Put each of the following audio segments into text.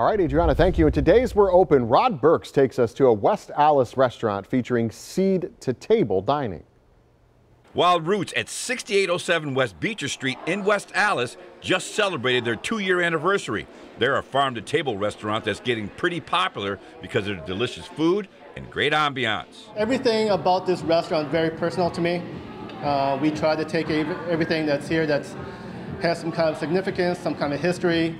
All right, Adriana, thank you. And today's We're Open, Rod Burks takes us to a West Allis restaurant featuring seed to table dining. Wild Roots at 6807 West Beecher Street in West Allis just celebrated their two year anniversary. They're a farm to table restaurant that's getting pretty popular because of their delicious food and great ambiance. Everything about this restaurant is very personal to me. Uh, we try to take everything that's here that has some kind of significance, some kind of history.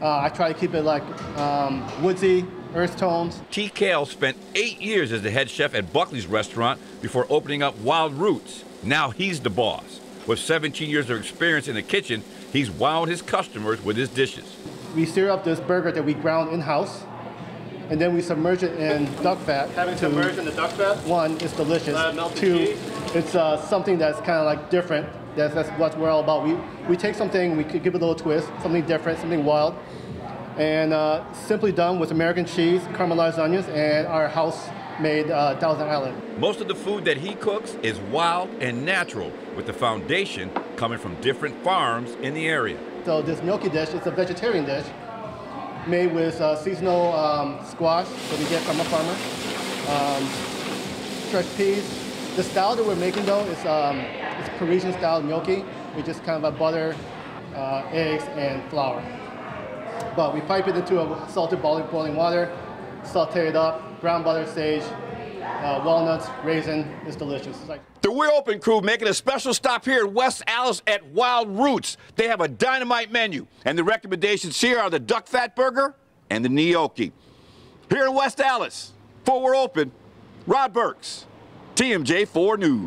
Uh, I try to keep it like um, woodsy, earth tones. T. Kale spent eight years as the head chef at Buckley's restaurant before opening up Wild Roots. Now he's the boss. With 17 years of experience in the kitchen, he's wowed his customers with his dishes. We sear up this burger that we ground in-house, and then we submerge it in duck fat. Having submerged in the duck fat? One, it's delicious. Two, cheese. it's uh, something that's kind of like different. That's, that's what we're all about. We, we take something, we give it a little twist, something different, something wild, and uh, simply done with American cheese, caramelized onions, and our house made uh, Thousand Island. Most of the food that he cooks is wild and natural, with the foundation coming from different farms in the area. So this milky dish is a vegetarian dish made with uh, seasonal um, squash that we get from a farmer, um, fresh peas. The style that we're making though is um, it's Parisian style gnocchi. We just kind of a butter, uh, eggs, and flour. But we pipe it into a salted boiling water, saute it up, brown butter, sage, uh, walnuts, raisin. It's delicious. It's like the We're Open crew making a special stop here in West Allis at Wild Roots. They have a dynamite menu, and the recommendations here are the duck fat burger and the gnocchi. Here in West Allis, for We're Open, Rod Burks, TMJ4 News.